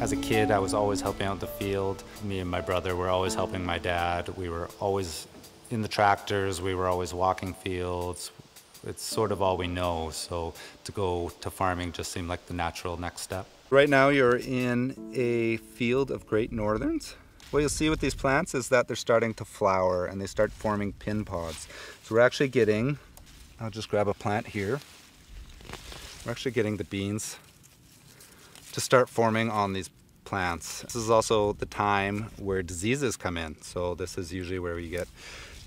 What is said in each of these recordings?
As a kid, I was always helping out the field. Me and my brother were always helping my dad. We were always in the tractors, we were always walking fields. It's sort of all we know, so to go to farming just seemed like the natural next step. Right now you're in a field of Great Northerns. What you'll see with these plants is that they're starting to flower and they start forming pin pods. So we're actually getting, I'll just grab a plant here. We're actually getting the beans to start forming on these plants. This is also the time where diseases come in. So this is usually where you get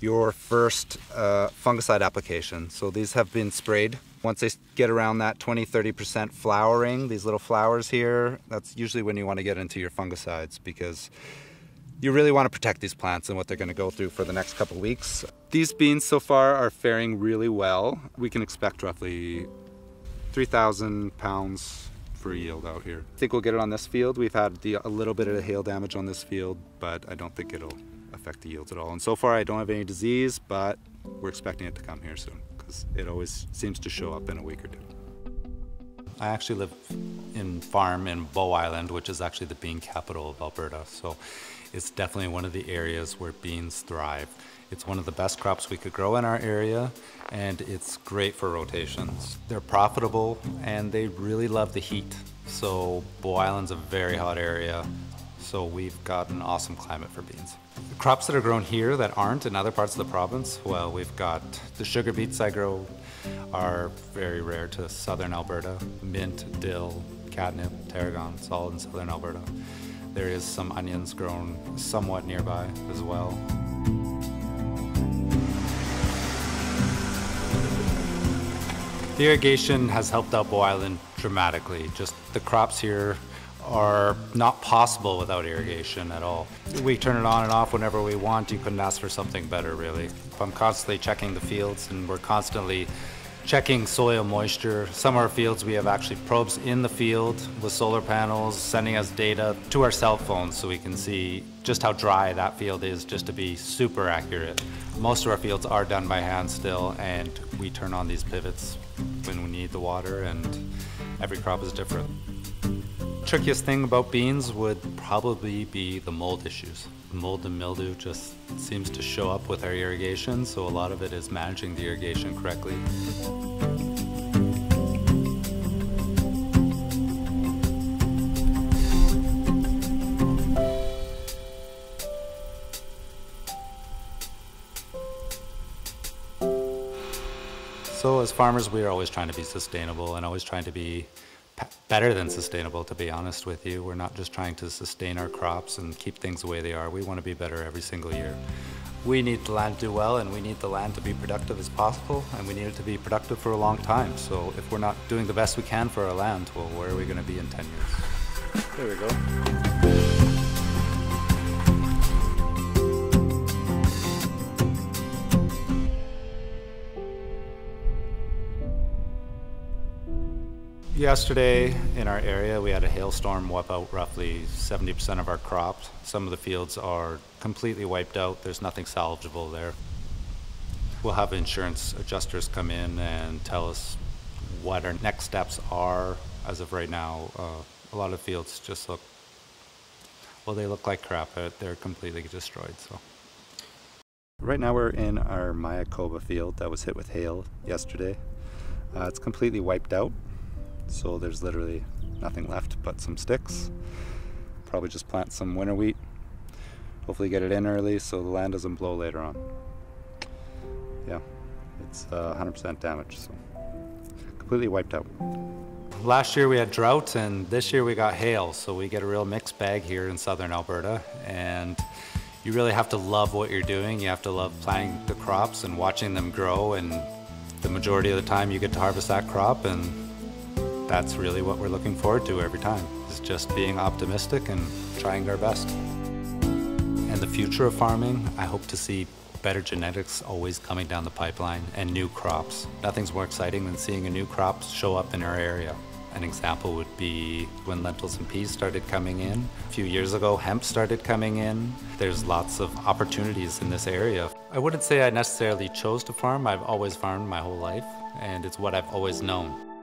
your first uh, fungicide application. So these have been sprayed. Once they get around that 20-30% flowering, these little flowers here, that's usually when you want to get into your fungicides because you really want to protect these plants and what they're going to go through for the next couple weeks. These beans so far are faring really well. We can expect roughly 3,000 pounds for yield out here. I think we'll get it on this field. We've had the, a little bit of hail damage on this field, but I don't think it'll affect the yields at all. And so far I don't have any disease, but we're expecting it to come here soon because it always seems to show up in a week or two. I actually live in farm in Bow Island, which is actually the bean capital of Alberta. So it's definitely one of the areas where beans thrive. It's one of the best crops we could grow in our area, and it's great for rotations. They're profitable, and they really love the heat. So Bow Island's a very hot area, so we've got an awesome climate for beans. The crops that are grown here that aren't in other parts of the province, well, we've got the sugar beets I grow are very rare to southern Alberta. Mint, dill, catnip, tarragon, it's all in southern Alberta. There is some onions grown somewhat nearby as well. The irrigation has helped out Bow Island dramatically. Just the crops here are not possible without irrigation at all. We turn it on and off whenever we want. You couldn't ask for something better, really. I'm constantly checking the fields and we're constantly checking soil moisture. Some of our fields, we have actually probes in the field with solar panels sending us data to our cell phones so we can see just how dry that field is just to be super accurate. Most of our fields are done by hand still and we turn on these pivots when we need the water and every crop is different. Trickiest thing about beans would probably be the mold issues. Mold and mildew just seems to show up with our irrigation, so a lot of it is managing the irrigation correctly. So as farmers, we are always trying to be sustainable and always trying to be better than sustainable, to be honest with you. We're not just trying to sustain our crops and keep things the way they are. We want to be better every single year. We need the land to do well and we need the land to be productive as possible and we need it to be productive for a long time. So if we're not doing the best we can for our land, well, where are we going to be in 10 years? There we go. Yesterday in our area, we had a hailstorm wipe out roughly 70% of our crops. Some of the fields are completely wiped out. There's nothing salvageable there. We'll have insurance adjusters come in and tell us what our next steps are. As of right now, uh, a lot of fields just look, well, they look like crap. They're completely destroyed. So. Right now we're in our Mayakoba field that was hit with hail yesterday. Uh, it's completely wiped out. So there's literally nothing left but some sticks. Probably just plant some winter wheat. Hopefully get it in early so the land doesn't blow later on. Yeah, it's 100% uh, damage, so completely wiped out. Last year we had drought and this year we got hail, so we get a real mixed bag here in southern Alberta. And you really have to love what you're doing. You have to love planting the crops and watching them grow and the majority of the time you get to harvest that crop and that's really what we're looking forward to every time, is just being optimistic and trying our best. And the future of farming, I hope to see better genetics always coming down the pipeline and new crops. Nothing's more exciting than seeing a new crop show up in our area. An example would be when lentils and peas started coming in. A few years ago, hemp started coming in. There's lots of opportunities in this area. I wouldn't say I necessarily chose to farm. I've always farmed my whole life, and it's what I've always known.